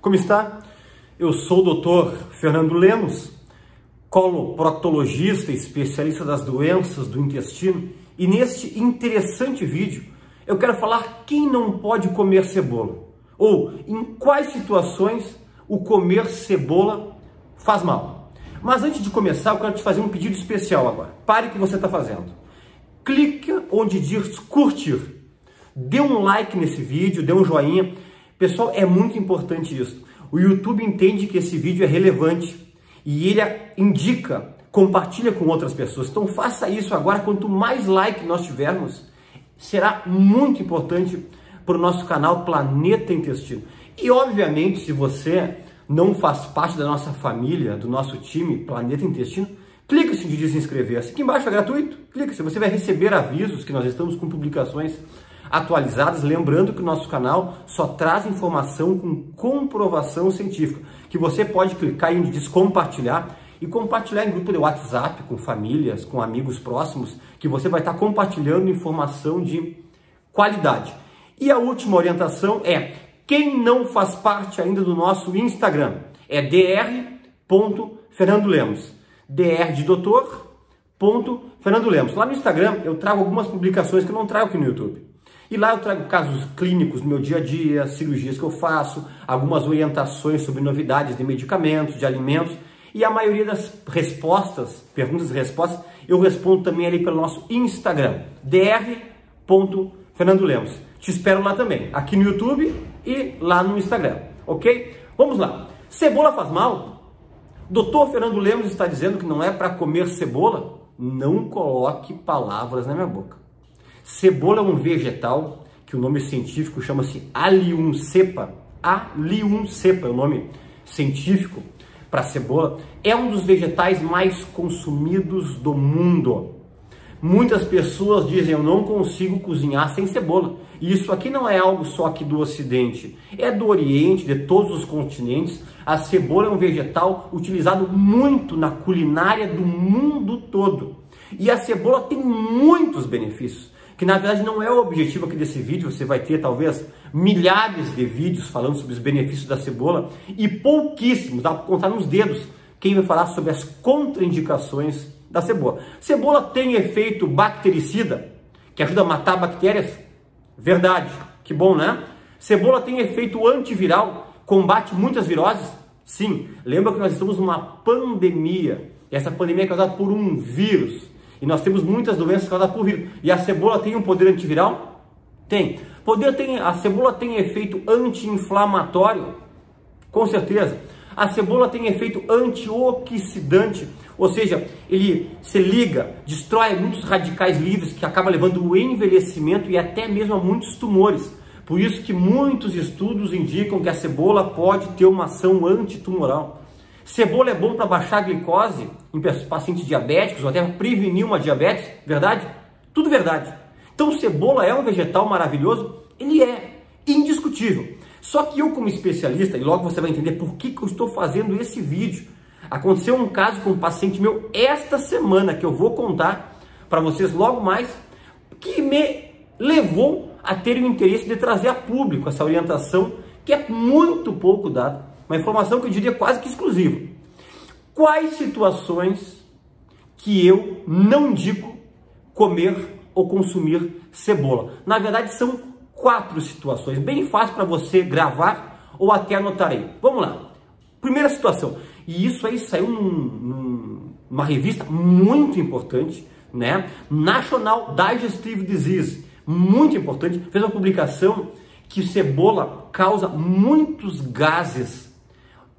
Como está? Eu sou o Dr. Fernando Lemos, coloproctologista, especialista das doenças do intestino, e neste interessante vídeo eu quero falar quem não pode comer cebola, ou em quais situações o comer cebola faz mal. Mas antes de começar, eu quero te fazer um pedido especial agora. Pare o que você está fazendo. Clica onde diz curtir. Dê um like nesse vídeo, dê um joinha. Pessoal, é muito importante isso o YouTube entende que esse vídeo é relevante e ele indica, compartilha com outras pessoas. Então faça isso agora, quanto mais like nós tivermos, será muito importante para o nosso canal Planeta Intestino. E obviamente, se você não faz parte da nossa família, do nosso time Planeta Intestino, clique-se de se inscrever. Aqui embaixo é gratuito, clique-se, você vai receber avisos que nós estamos com publicações atualizadas, lembrando que o nosso canal só traz informação com comprovação científica, que você pode clicar em descompartilhar e compartilhar em grupo de WhatsApp com famílias, com amigos próximos, que você vai estar compartilhando informação de qualidade. E a última orientação é, quem não faz parte ainda do nosso Instagram, é dr.fernandolemos, dr de doutor, ponto Fernando Lemos. Lá no Instagram eu trago algumas publicações que eu não trago aqui no YouTube. E lá eu trago casos clínicos do meu dia a dia, cirurgias que eu faço, algumas orientações sobre novidades de medicamentos, de alimentos. E a maioria das respostas, perguntas e respostas, eu respondo também ali pelo nosso Instagram, dr.fernandolemos. Te espero lá também, aqui no YouTube e lá no Instagram, ok? Vamos lá. Cebola faz mal? Doutor Fernando Lemos está dizendo que não é para comer cebola? Não coloque palavras na minha boca. Cebola é um vegetal que o nome científico chama-se Allium cepa. Allium cepa é o nome científico para cebola. É um dos vegetais mais consumidos do mundo. Muitas pessoas dizem eu não consigo cozinhar sem cebola. E isso aqui não é algo só aqui do Ocidente, é do Oriente, de todos os continentes. A cebola é um vegetal utilizado muito na culinária do mundo todo. E a cebola tem muitos benefícios que na verdade não é o objetivo aqui desse vídeo, você vai ter talvez milhares de vídeos falando sobre os benefícios da cebola e pouquíssimos, dá para contar nos dedos, quem vai falar sobre as contraindicações da cebola. Cebola tem efeito bactericida, que ajuda a matar bactérias? Verdade, que bom, né? Cebola tem efeito antiviral, combate muitas viroses? Sim, lembra que nós estamos numa pandemia, e essa pandemia é causada por um vírus. E nós temos muitas doenças causadas por vírus. E a cebola tem um poder antiviral? Tem. Poder tem, a cebola tem efeito anti-inflamatório? Com certeza. A cebola tem efeito antioxidante, ou seja, ele se liga, destrói muitos radicais livres que acaba levando ao envelhecimento e até mesmo a muitos tumores. Por isso que muitos estudos indicam que a cebola pode ter uma ação antitumoral. Cebola é bom para baixar a glicose em pacientes diabéticos ou até prevenir uma diabetes, verdade? Tudo verdade. Então, cebola é um vegetal maravilhoso? Ele é, indiscutível. Só que eu, como especialista, e logo você vai entender por que, que eu estou fazendo esse vídeo, aconteceu um caso com um paciente meu esta semana que eu vou contar para vocês logo mais, que me levou a ter o interesse de trazer a público essa orientação que é muito pouco dada uma informação que eu diria quase que exclusiva. Quais situações que eu não indico comer ou consumir cebola? Na verdade, são quatro situações, bem fácil para você gravar ou até anotar aí. Vamos lá. Primeira situação, e isso aí saiu num, numa revista muito importante, né? National Digestive Disease, muito importante, fez uma publicação que cebola causa muitos gases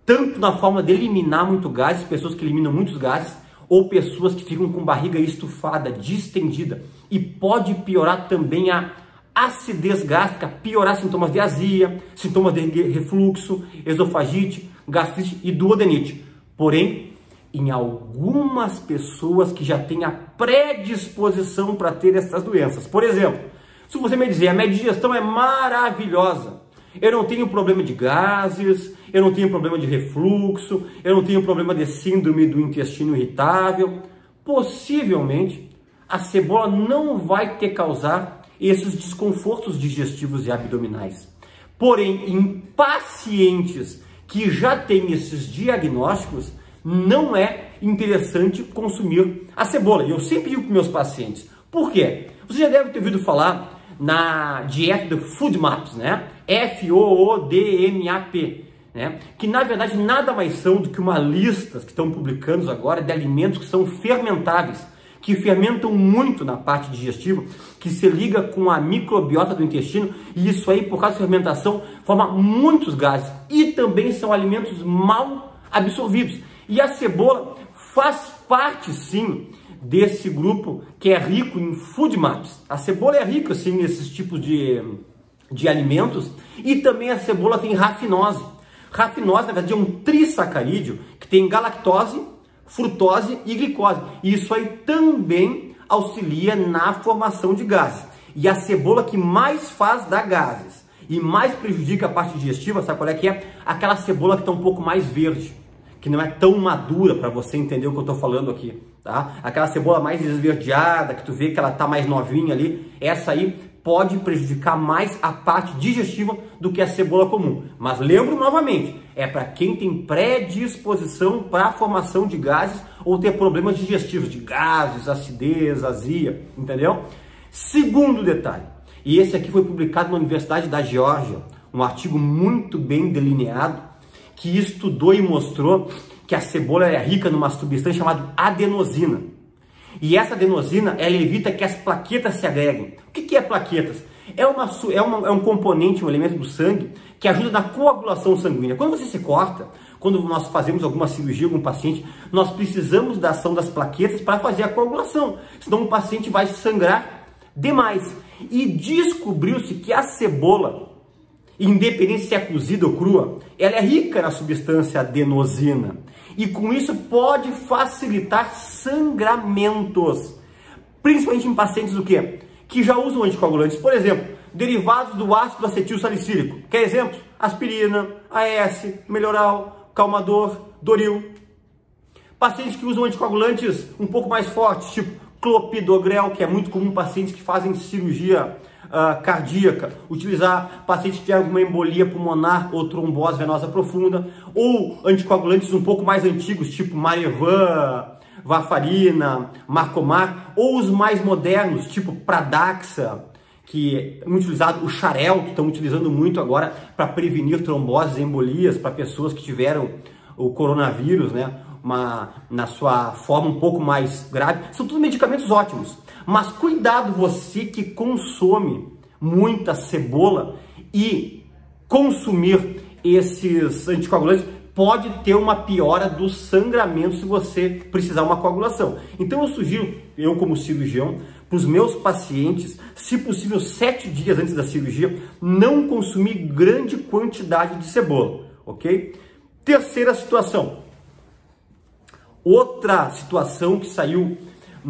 tanto na forma de eliminar muito gases, pessoas que eliminam muitos gases, ou pessoas que ficam com barriga estufada, distendida. E pode piorar também a acidez gástrica, piorar sintomas de azia, sintomas de refluxo, esofagite, gastrite e duodenite. Porém, em algumas pessoas que já têm a predisposição para ter essas doenças. Por exemplo, se você me dizer a minha digestão é maravilhosa, eu não tenho problema de gases, eu não tenho problema de refluxo, eu não tenho problema de síndrome do intestino irritável. Possivelmente, a cebola não vai te causar esses desconfortos digestivos e abdominais. Porém, em pacientes que já tem esses diagnósticos, não é interessante consumir a cebola. E eu sempre digo para meus pacientes, por quê? Você já deve ter ouvido falar na dieta do Food Maps, né? F-O-O-D-M-A-P, né? Que na verdade nada mais são do que uma lista que estão publicando agora de alimentos que são fermentáveis, que fermentam muito na parte digestiva, que se liga com a microbiota do intestino e isso aí, por causa da fermentação, forma muitos gases e também são alimentos mal absorvidos. E a cebola faz parte sim desse grupo que é rico em food maps. A cebola é rica sim nesses tipos de, de alimentos e também a cebola tem rafinose. Rafinose, na verdade, é um trissacarídeo que tem galactose, frutose e glicose. E isso aí também auxilia na formação de gases. E a cebola que mais faz dar gases e mais prejudica a parte digestiva, sabe qual é que é? Aquela cebola que está um pouco mais verde que não é tão madura para você entender o que eu estou falando aqui, tá? Aquela cebola mais esverdeada, que tu vê que ela tá mais novinha ali, essa aí pode prejudicar mais a parte digestiva do que a cebola comum. Mas lembro novamente, é para quem tem predisposição para a formação de gases ou ter problemas digestivos, de gases, acidez, azia, entendeu? Segundo detalhe, e esse aqui foi publicado na Universidade da Geórgia, um artigo muito bem delineado, que estudou e mostrou que a cebola é rica numa substância chamada adenosina. E essa adenosina, ela evita que as plaquetas se agreguem. O que, que é plaquetas? É, uma, é, uma, é um componente, um elemento do sangue que ajuda na coagulação sanguínea. Quando você se corta, quando nós fazemos alguma cirurgia com um paciente, nós precisamos da ação das plaquetas para fazer a coagulação. Senão o paciente vai sangrar demais. E descobriu-se que a cebola independente se é cozida ou crua, ela é rica na substância adenosina e com isso pode facilitar sangramentos, principalmente em pacientes o quê? Que já usam anticoagulantes, por exemplo, derivados do ácido acetil salicílico. Quer exemplo? Aspirina, AS, Melhoral, Calmador, Doril. Pacientes que usam anticoagulantes um pouco mais fortes, tipo clopidogrel, que é muito comum pacientes que fazem cirurgia uh, cardíaca, utilizar pacientes que têm alguma embolia pulmonar ou trombose venosa profunda, ou anticoagulantes um pouco mais antigos, tipo Marevan, Varfarina, Marcomar, ou os mais modernos, tipo Pradaxa, que é muito utilizado, o Xarel, que estão utilizando muito agora para prevenir tromboses e embolias para pessoas que tiveram o coronavírus, né? Uma, na sua forma um pouco mais grave. São todos medicamentos ótimos. Mas cuidado você que consome muita cebola e consumir esses anticoagulantes pode ter uma piora do sangramento se você precisar uma coagulação. Então eu sugiro, eu como cirurgião, para os meus pacientes, se possível sete dias antes da cirurgia, não consumir grande quantidade de cebola, ok? Terceira situação. Outra situação que saiu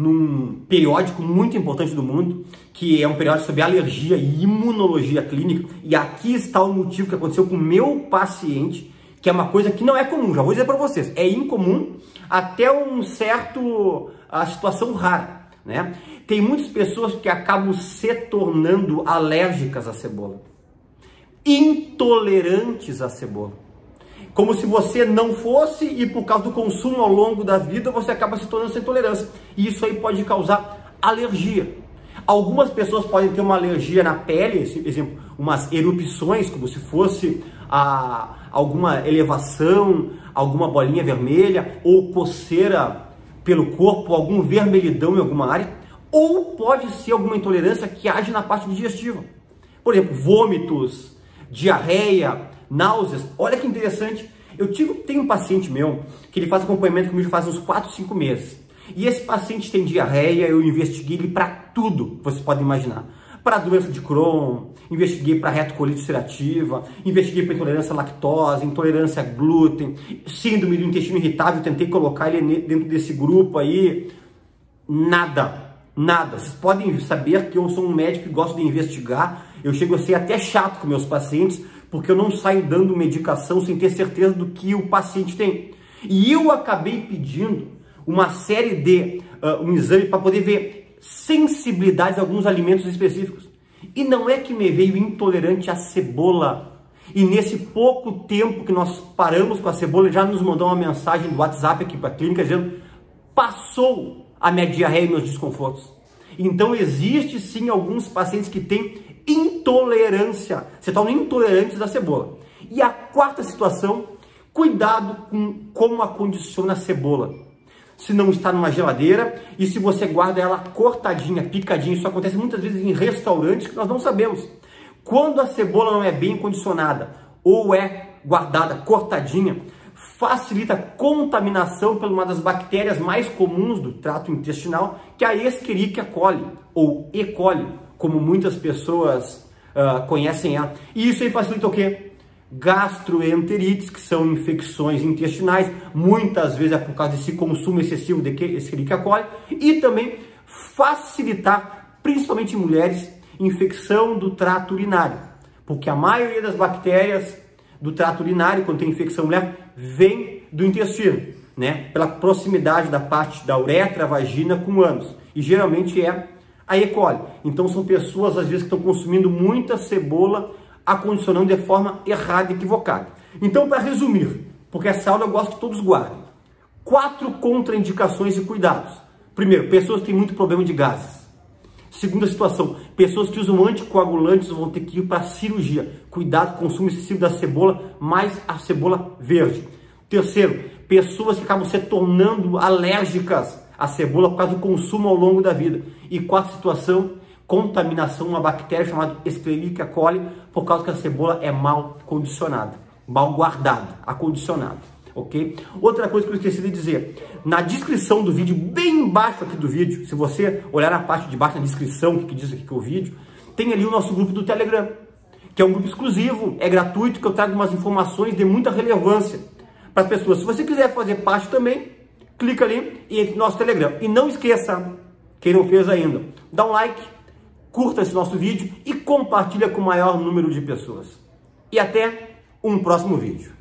num periódico muito importante do mundo, que é um periódico sobre alergia e imunologia clínica. E aqui está o motivo que aconteceu com o meu paciente, que é uma coisa que não é comum, já vou dizer para vocês, é incomum até um certo a situação rara, né? Tem muitas pessoas que acabam se tornando alérgicas à cebola, intolerantes à cebola como se você não fosse e por causa do consumo ao longo da vida você acaba se tornando sem tolerância. E isso aí pode causar alergia. Algumas pessoas podem ter uma alergia na pele, por exemplo, umas erupções, como se fosse a, alguma elevação, alguma bolinha vermelha ou coceira pelo corpo, algum vermelhidão em alguma área, ou pode ser alguma intolerância que age na parte digestiva. Por exemplo, vômitos, diarreia, náuseas. Olha que interessante. Eu tive, tenho um paciente meu que ele faz acompanhamento comigo faz uns 4, 5 meses. E esse paciente tem diarreia, eu investiguei ele para tudo, você pode imaginar. Para doença de Crohn, investiguei para retocolite ulcerativa, investiguei para intolerância à lactose, intolerância a glúten, síndrome do intestino irritável, tentei colocar ele dentro desse grupo aí. Nada, nada. Vocês podem saber que eu sou um médico que gosta de investigar. Eu chego a ser até chato com meus pacientes, porque eu não saio dando medicação sem ter certeza do que o paciente tem. E eu acabei pedindo uma série de uh, um exame para poder ver sensibilidades a alguns alimentos específicos. E não é que me veio intolerante à cebola. E nesse pouco tempo que nós paramos com a cebola, já nos mandou uma mensagem do WhatsApp aqui para a clínica dizendo: passou a minha diarreia e meus desconfortos. Então existe sim alguns pacientes que têm intolerância, se tornam intolerantes da cebola. E a quarta situação, cuidado com como acondiciona a cebola. Se não está numa geladeira e se você guarda ela cortadinha, picadinha, isso acontece muitas vezes em restaurantes que nós não sabemos. Quando a cebola não é bem condicionada ou é guardada cortadinha, facilita a contaminação por uma das bactérias mais comuns do trato intestinal, que é a Escherichia coli, ou E. coli, como muitas pessoas uh, conhecem ela. E isso aí facilita o quê? Gastroenterites, que são infecções intestinais, muitas vezes é por causa desse consumo excessivo de Escherichia coli, e também facilitar, principalmente em mulheres, infecção do trato urinário, porque a maioria das bactérias do trato urinário, quando tem infecção mulher, vem do intestino, né? Pela proximidade da parte da uretra, vagina com ânus. E geralmente é a E. coli. Então são pessoas, às vezes, que estão consumindo muita cebola, acondicionando de forma errada e equivocada. Então, para resumir, porque essa aula eu gosto que todos guardem. Quatro contraindicações e cuidados. Primeiro, pessoas que têm muito problema de gases. Segunda situação, pessoas que usam anticoagulantes vão ter que ir para cirurgia. Cuidado consumo excessivo da cebola, mais a cebola verde. Terceiro, pessoas que acabam se tornando alérgicas à cebola por causa do consumo ao longo da vida. E quarta situação, contaminação, uma bactéria chamada Escherichia coli, por causa que a cebola é mal condicionada, mal guardada, acondicionada ok? Outra coisa que eu esqueci de dizer, na descrição do vídeo, bem embaixo aqui do vídeo, se você olhar na parte de baixo, na descrição, que diz aqui que é o vídeo, tem ali o nosso grupo do Telegram, que é um grupo exclusivo, é gratuito, que eu trago umas informações de muita relevância para as pessoas. Se você quiser fazer parte também, clica ali e entre no nosso Telegram. E não esqueça, quem não fez ainda, dá um like, curta esse nosso vídeo e compartilha com o maior número de pessoas. E até um próximo vídeo.